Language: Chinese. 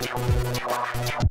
t h a n